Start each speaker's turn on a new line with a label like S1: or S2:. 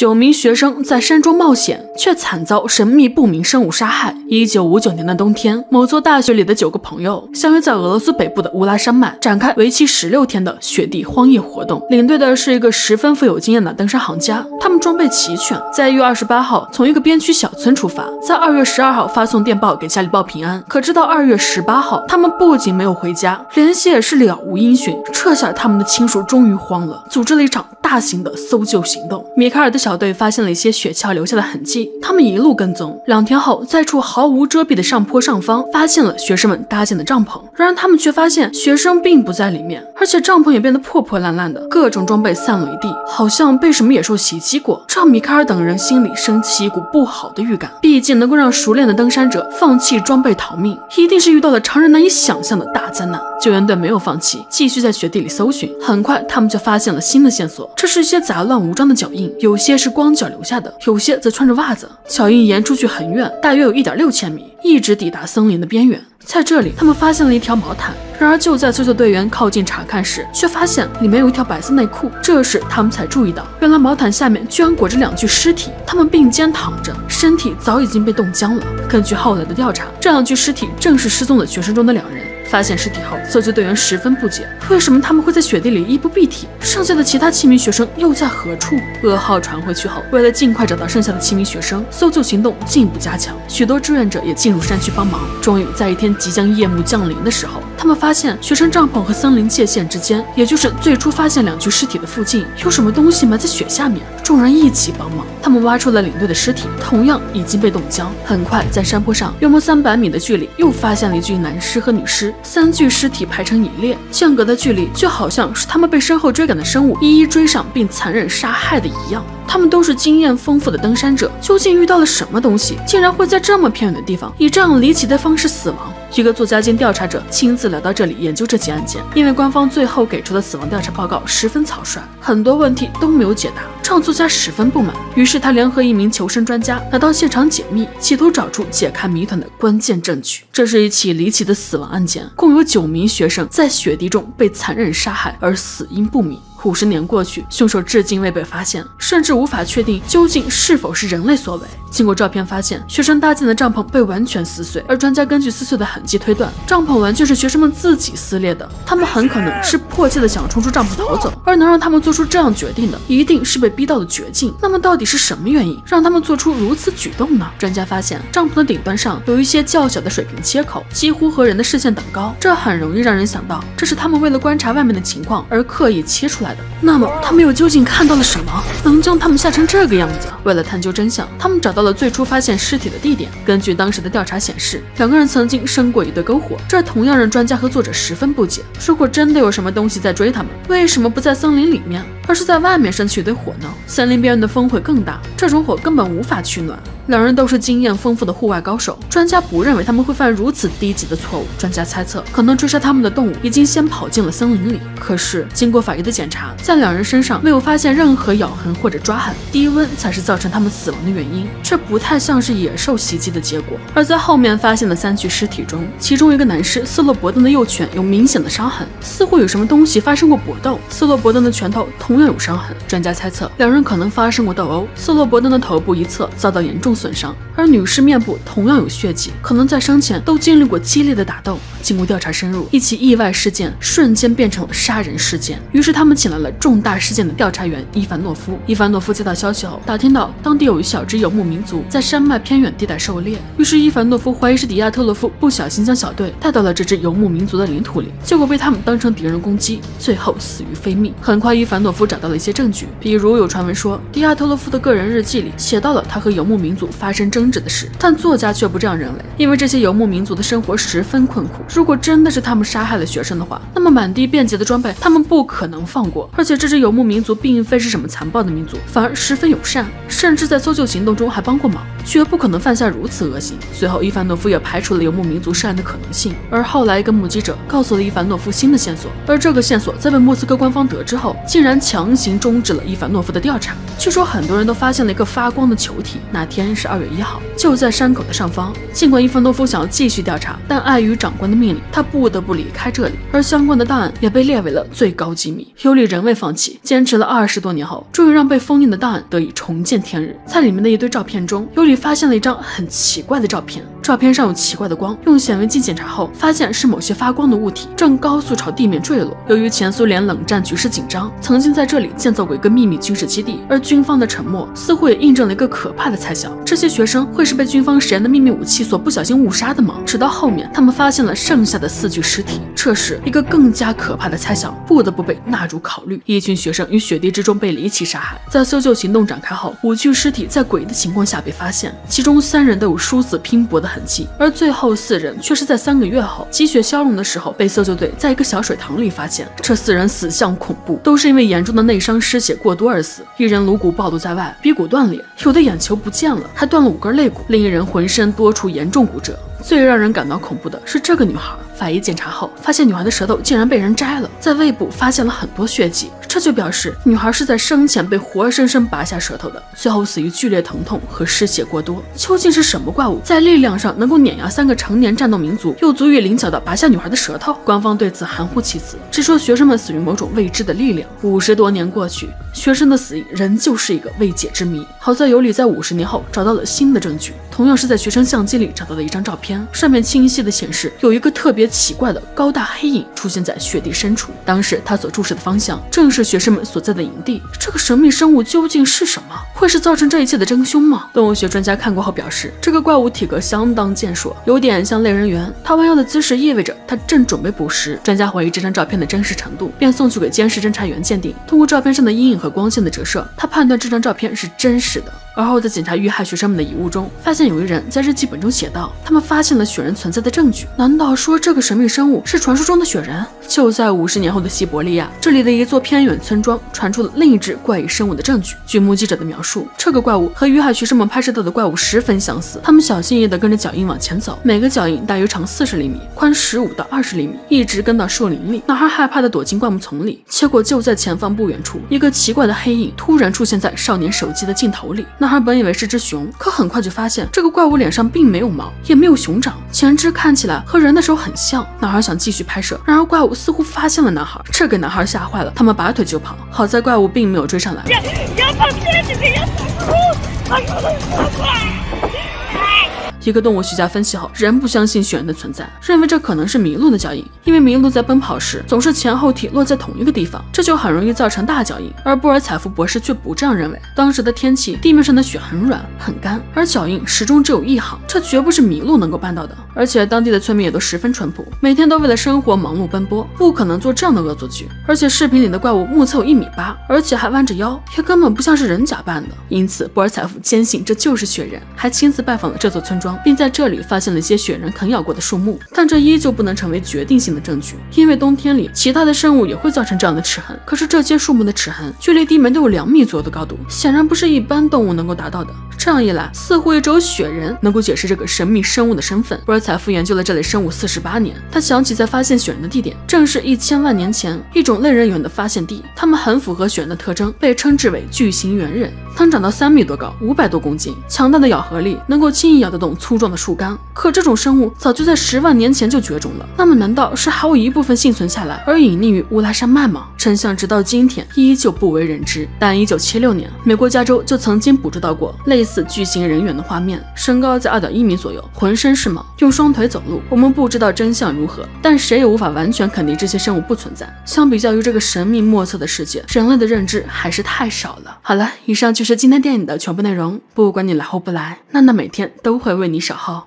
S1: 九名学生在山中冒险，却惨遭神秘不明生物杀害。一九五九年的冬天，某座大学里的九个朋友相约在俄罗斯北部的乌拉山脉展开为期十六天的雪地荒野活动。领队的是一个十分富有经验的登山行家，他们装备齐全，在一月二十八号从一个边区小村出发，在二月十二号发送电报给家里报平安。可直到二月十八号，他们不仅没有回家，联系也是了无音讯。撤下他们的亲属终于慌了，组织了一场大型的搜救行动。米卡尔的小队发现了一些雪橇留下的痕迹，他们一路跟踪，两天后在处毫无遮蔽的上坡上方发现了学生们搭建的帐篷。然而他们却发现学生并不在里面，而且帐篷也变得破破烂烂的，各种装备散落一地，好像被什么野兽袭击过。这让米卡尔等人心里升起一股不好的预感。毕竟能够让熟练的登山者放弃装备逃命，一定是遇到了常人难以想象的大灾难。救援队没有放弃，继续在雪地里搜寻。很快，他们就发现了新的线索。这是一些杂乱无章的脚印，有些是光脚留下的，有些则穿着袜子。脚印延出去很远，大约有一点六千米，一直抵达森林的边缘。在这里，他们发现了一条毛毯。然而，就在搜救队员靠近查看时，却发现里面有一条白色内裤。这时，他们才注意到，原来毛毯下面居然裹着两具尸体，他们并肩躺着，身体早已经被冻僵了。根据后来的调查，这两具尸体正是失踪的学生中的两人。发现尸体后，搜救队员十分不解，为什么他们会在雪地里衣不蔽体？剩下的其他七名学生又在何处？噩耗传回去后，为了尽快找到剩下的七名学生，搜救行动进一步加强，许多志愿者也进入山区帮忙。终于在一天即将夜幕降临的时候，他们发现学生帐篷和森林界限之间，也就是最初发现两具尸体的附近，有什么东西埋在雪下面。众人一起帮忙，他们挖出了领队的尸体，同样已经被冻僵。很快，在山坡上约莫三百米的距离，又发现了一具男尸和女尸。三具尸体排成一列，间隔的距离就好像是他们被身后追赶的生物一一追上并残忍杀害的一样。他们都是经验丰富的登山者，究竟遇到了什么东西，竟然会在这么偏远的地方以这样离奇的方式死亡？一个作家兼调查者亲自来到这里研究这起案件，因为官方最后给出的死亡调查报告十分草率，很多问题都没有解答，让作家十分不满。于是他联合一名求生专家来到现场解密，企图找出解开谜团的关键证据。这是一起离奇的死亡案件，共有九名学生在雪地中被残忍杀害，而死因不明。五十年过去，凶手至今未被发现，甚至无法确定究竟是否是人类所为。经过照片发现，学生搭建的帐篷被完全撕碎，而专家根据撕碎的痕迹推断，帐篷完全是学生们自己撕裂的。他们很可能是迫切的想冲出帐篷逃走，而能让他们做出这样决定的，一定是被逼到了绝境。那么，到底是什么原因让他们做出如此举动呢？专家发现，帐篷的顶端上有一些较小的水平切口，几乎和人的视线等高，这很容易让人想到，这是他们为了观察外面的情况而刻意切出来那么，他们又究竟看到了什么，能将他们吓成这个样子？为了探究真相，他们找到了最初发现尸体的地点。根据当时的调查显示，两个人曾经生过一对篝火，这同样让专家和作者十分不解。如果真的有什么东西在追他们，为什么不在森林里面，而是在外面升起一堆火呢？森林边缘的风会更大，这种火根本无法取暖。两人都是经验丰富的户外高手，专家不认为他们会犯如此低级的错误。专家猜测，可能追杀他们的动物已经先跑进了森林里。可是经过法医的检查，在两人身上没有发现任何咬痕或者抓痕，低温才是造成他们死亡的原因。这不太像是野兽袭击的结果。而在后面发现的三具尸体中，其中一个男尸斯洛伯登的幼犬有明显的伤痕，似乎有什么东西发生过搏斗。斯洛伯登的拳头同样有伤痕。专家猜测，两人可能发生过斗殴。斯洛伯登的头部一侧遭到严重。损伤，而女尸面部同样有血迹，可能在生前都经历过激烈的打斗。经过调查深入，一起意外事件瞬间变成了杀人事件。于是他们请来了重大事件的调查员伊凡诺夫。伊凡诺夫接到消息后，打听到当地有一小支游牧民族在山脉偏远地带狩猎。于是伊凡诺夫怀疑是迪亚特洛夫不小心将小队带到了这支游牧民族的领土里，结果被他们当成敌人攻击，最后死于非命。很快，伊凡诺夫找到了一些证据，比如有传闻说迪亚特洛夫的个人日记里写到了他和游牧民族。发生争执的事，但作家却不这样认为，因为这些游牧民族的生活十分困苦。如果真的是他们杀害了学生的话，那么满地遍及的装备，他们不可能放过。而且这支游牧民族并非是什么残暴的民族，反而十分友善，甚至在搜救行动中还帮过忙，绝不可能犯下如此恶行。随后，伊凡诺夫也排除了游牧民族涉案的可能性。而后来，一个目击者告诉了伊凡诺夫新的线索，而这个线索在被莫斯科官方得知后，竟然强行终止了伊凡诺夫的调查。据说很多人都发现了一个发光的球体，那天？是二月一号，就在山口的上方。尽管伊凡多夫想要继续调查，但碍于长官的命令，他不得不离开这里。而相关的档案也被列为了最高机密。尤里仍未放弃，坚持了二十多年后，终于让被封印的档案得以重见天日。在里面的一堆照片中，尤里发现了一张很奇怪的照片，照片上有奇怪的光。用显微镜检查后，发现是某些发光的物体正高速朝地面坠落。由于前苏联冷战局势紧张，曾经在这里建造过一个秘密军事基地，而军方的沉默似乎也印证了一个可怕的猜想：这些学生会是被军方实验的秘密武器所不小心误杀的吗？直到后面，他们发现了剩下的四具尸体，这时一个更加可怕的猜想不得不被纳入考虑：一群学生于雪地之中被离奇杀害。在搜救行动展开后，五具尸体在诡异的情况下被发现，其中三人都有殊死拼搏的痕迹，而最后四人却是在三个月后积雪消融的时候被搜救队在一个小水塘里发现。这四人死相恐怖，都是因为严重的内伤失血过多而死。一人颅骨暴露在外，鼻骨断裂，有的眼球不见了，还断了五根肋骨；另一人浑身多处严重骨折。最让人感到恐怖的是这个女孩。法医检查后发现，女孩的舌头竟然被人摘了，在胃部发现了很多血迹，这就表示女孩是在生前被活生生拔下舌头的，最后死于剧烈疼痛和失血过多。究竟是什么怪物在力量上能够碾压三个成年战斗民族，又足以灵巧的拔下女孩的舌头？官方对此含糊其辞，只说学生们死于某种未知的力量。五十多年过去，学生的死因仍旧是一个未解之谜。好在尤里在五十年后找到了新的证据，同样是在学生相机里找到了一张照片，上面清晰的显示有一个特别。奇怪的高大黑影出现在雪地深处，当时他所注视的方向正是是学生们所在的营地。这个神秘生物究竟是什么？会是造成这一切的真凶吗？动物学专家看过后表示，这个怪物体格相当健硕，有点像类人猿。它弯腰的姿势意味着它正准备捕食。专家怀疑这张照片的真实程度，便送去给监视侦查员鉴定。通过照片上的阴影和光线的折射，他判断这张照片是真实的。而后在检查遇害学生们的遗物中，发现有一人在日记本中写道：“他们发现了雪人存在的证据。”难道说这个神秘生物是传说中的雪人？就在五十年后的西伯利亚，这里的一座偏远村庄传出了另一只怪异生物的证据。据目击者的描述，这个怪物和遇害学生们拍摄到的怪物十分相似。他们小心翼翼地跟着脚印往前走，每个脚印大约长四十厘米，宽十五到二十厘米，一直跟到树林里。男孩害怕地躲进灌木丛里，结果就在前方不远处，一个奇怪的黑影突然出现在少年手机的镜头里。男孩本以为是只熊，可很快就发现这个怪物脸上并没有毛，也没有熊掌，前肢看起来和人的手很像。男孩想继续拍摄，然而怪物似乎发现了男孩，这给男孩吓坏了，他们拔腿就跑。好在怪物并没有追上来。一个动物学家分析后，仍不相信雪人的存在，认为这可能是麋鹿的脚印，因为麋鹿在奔跑时总是前后体落在同一个地方，这就很容易造成大脚印。而布尔采夫博士却不这样认为。当时的天气，地面上的雪很软很干，而脚印始终只有一行，这绝不是麋鹿能够办到的。而且当地的村民也都十分淳朴，每天都为了生活忙碌奔波，不可能做这样的恶作剧。而且视频里的怪物目测有一米八，而且还弯着腰，也根本不像是人假扮的。因此，布尔采夫坚信这就是雪人，还亲自拜访了这座村庄。并在这里发现了一些雪人啃咬过的树木，但这依旧不能成为决定性的证据，因为冬天里其他的生物也会造成这样的齿痕。可是这些树木的齿痕距离地面都有两米左右的高度，显然不是一般动物能够达到的。这样一来，似乎也只有雪人能够解释这个神秘生物的身份。博尔采夫研究了这类生物四十八年，他想起在发现雪人的地点正是一千万年前一种类人猿的发现地，它们很符合雪人的特征，被称之为巨型猿人，能长到三米多高，五百多公斤，强大的咬合力能够轻易咬得动粗壮的树干。可这种生物早就在十万年前就绝种了，那么难道是还有一部分幸存下来而隐匿于乌拉山脉吗？真相直到今天依旧不为人知。但一九七六年，美国加州就曾经捕捉到过类似。似巨型人猿的画面，身高在二点一米左右，浑身是毛，用双腿走路。我们不知道真相如何，但谁也无法完全肯定这些生物不存在。相比较于这个神秘莫测的世界，人类的认知还是太少了。好了，以上就是今天电影的全部内容。不管你来或不来，娜娜每天都会为你守候。